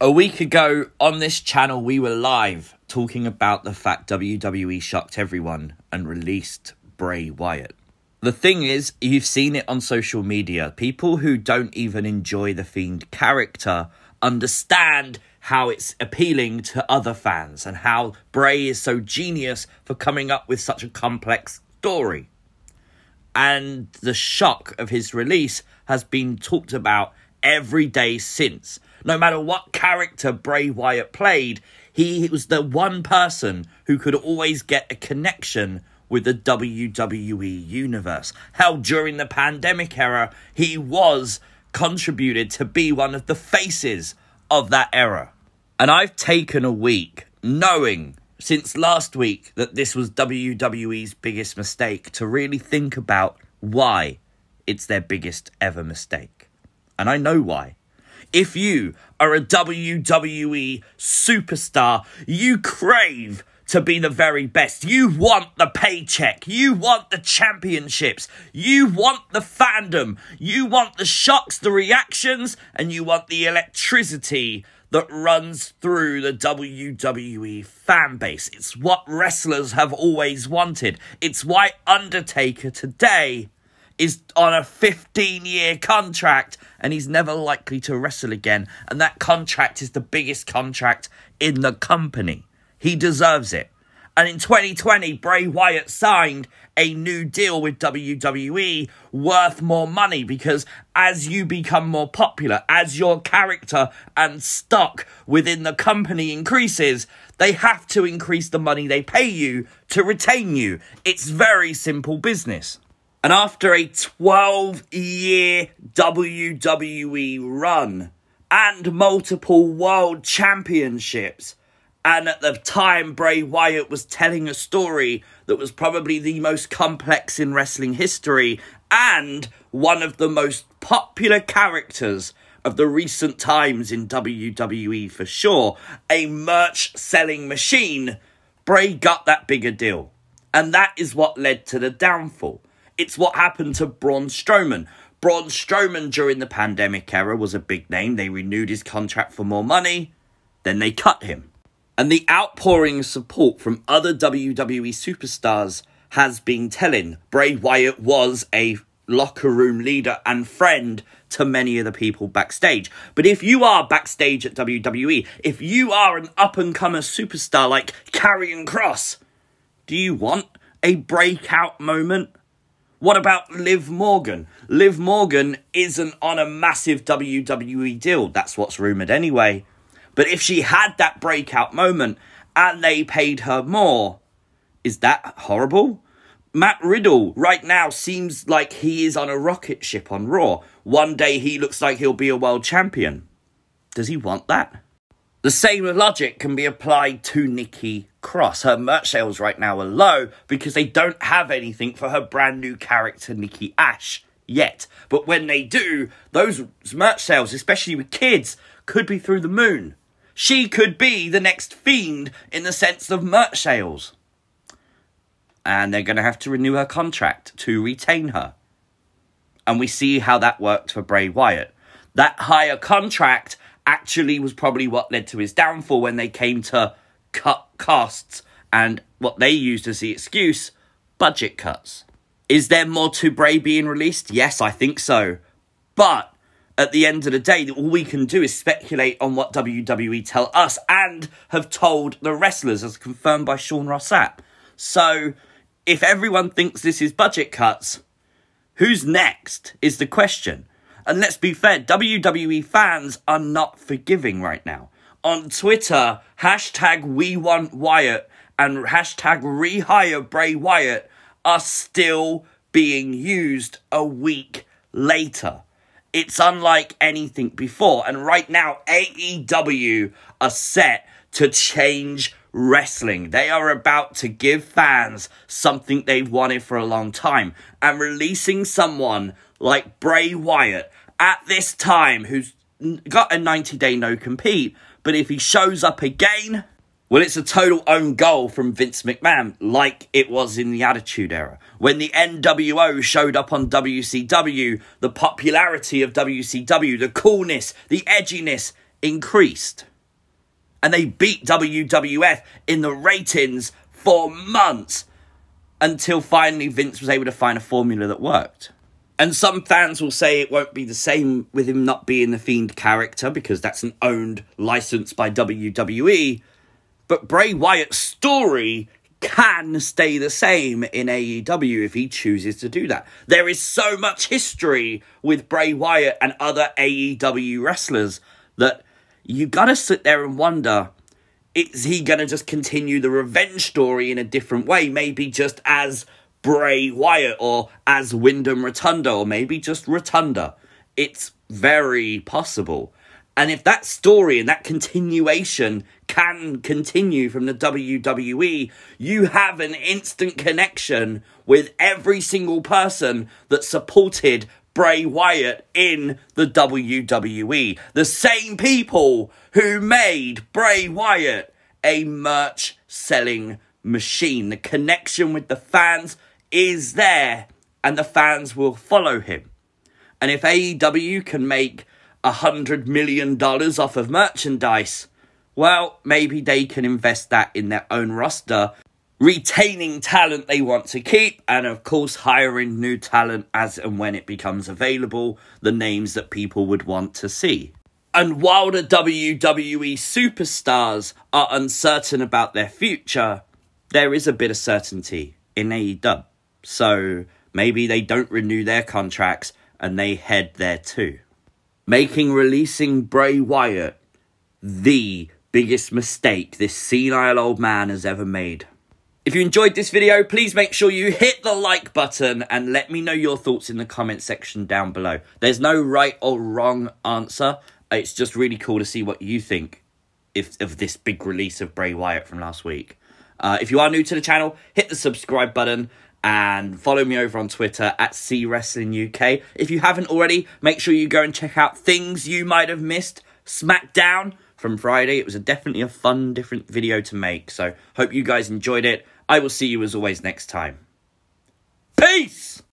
A week ago on this channel, we were live talking about the fact WWE shocked everyone and released Bray Wyatt. The thing is, you've seen it on social media. People who don't even enjoy the Fiend character understand how it's appealing to other fans and how Bray is so genius for coming up with such a complex story. And the shock of his release has been talked about every day since. No matter what character Bray Wyatt played, he was the one person who could always get a connection with the WWE universe. Hell, during the pandemic era, he was contributed to be one of the faces of that era. And I've taken a week knowing since last week that this was WWE's biggest mistake to really think about why it's their biggest ever mistake. And I know why. If you are a WWE superstar, you crave to be the very best. You want the paycheck. You want the championships. You want the fandom. You want the shocks, the reactions, and you want the electricity that runs through the WWE fan base. It's what wrestlers have always wanted. It's why Undertaker today is on a 15 year contract and he's never likely to wrestle again. And that contract is the biggest contract in the company. He deserves it. And in 2020, Bray Wyatt signed a new deal with WWE worth more money because as you become more popular, as your character and stock within the company increases, they have to increase the money they pay you to retain you. It's very simple business. And after a 12 year WWE run and multiple world championships, and at the time, Bray Wyatt was telling a story that was probably the most complex in wrestling history and one of the most popular characters of the recent times in WWE for sure. A merch selling machine. Bray got that bigger deal. And that is what led to the downfall. It's what happened to Braun Strowman. Braun Strowman during the pandemic era was a big name. They renewed his contract for more money. Then they cut him. And the outpouring of support from other WWE superstars has been telling. Bray Wyatt was a locker room leader and friend to many of the people backstage. But if you are backstage at WWE, if you are an up and comer superstar like Karrion Kross, do you want a breakout moment? What about Liv Morgan? Liv Morgan isn't on a massive WWE deal. That's what's rumoured anyway. But if she had that breakout moment and they paid her more, is that horrible? Matt Riddle right now seems like he is on a rocket ship on Raw. One day he looks like he'll be a world champion. Does he want that? The same logic can be applied to Nikki Cross. Her merch sales right now are low because they don't have anything for her brand new character, Nikki Ash, yet. But when they do, those merch sales, especially with kids, could be through the moon. She could be the next fiend in the sense of merch sales. And they're going to have to renew her contract to retain her. And we see how that worked for Bray Wyatt. That higher contract actually was probably what led to his downfall when they came to cut costs and what they used as the excuse budget cuts. Is there more to Bray being released? Yes, I think so. But at the end of the day, all we can do is speculate on what WWE tell us and have told the wrestlers, as confirmed by Sean Ross Sapp. So, if everyone thinks this is budget cuts, who's next is the question. And let's be fair, WWE fans are not forgiving right now. On Twitter, hashtag we want Wyatt and hashtag rehire Bray Wyatt are still being used a week later. It's unlike anything before. And right now, AEW are set to change wrestling. They are about to give fans something they've wanted for a long time. And releasing someone like Bray Wyatt at this time, who's got a 90 day no compete, but if he shows up again, well, it's a total own goal from Vince McMahon, like it was in the Attitude Era. When the NWO showed up on WCW, the popularity of WCW, the coolness, the edginess, increased. And they beat WWF in the ratings for months until finally Vince was able to find a formula that worked. And some fans will say it won't be the same with him not being the Fiend character because that's an owned license by WWE. But Bray Wyatt's story can stay the same in AEW if he chooses to do that. There is so much history with Bray Wyatt and other AEW wrestlers that you gotta sit there and wonder is he gonna just continue the revenge story in a different way? Maybe just as Bray Wyatt or as Wyndham Rotunda or maybe just Rotunda. It's very possible. And if that story and that continuation can continue from the WWE, you have an instant connection with every single person that supported Bray Wyatt in the WWE. The same people who made Bray Wyatt a merch selling machine. The connection with the fans is there and the fans will follow him. And if AEW can make a hundred million dollars off of merchandise, well, maybe they can invest that in their own roster, retaining talent they want to keep, and of course, hiring new talent as and when it becomes available, the names that people would want to see. And while the WWE superstars are uncertain about their future, there is a bit of certainty in AEW. So maybe they don't renew their contracts and they head there too. Making releasing Bray Wyatt the biggest mistake this senile old man has ever made. If you enjoyed this video, please make sure you hit the like button and let me know your thoughts in the comment section down below. There's no right or wrong answer. It's just really cool to see what you think if, of this big release of Bray Wyatt from last week. Uh, if you are new to the channel, hit the subscribe button and follow me over on Twitter at C Wrestling UK. If you haven't already, make sure you go and check out things you might have missed. SmackDown from Friday. It was a definitely a fun, different video to make. So hope you guys enjoyed it. I will see you as always next time. Peace!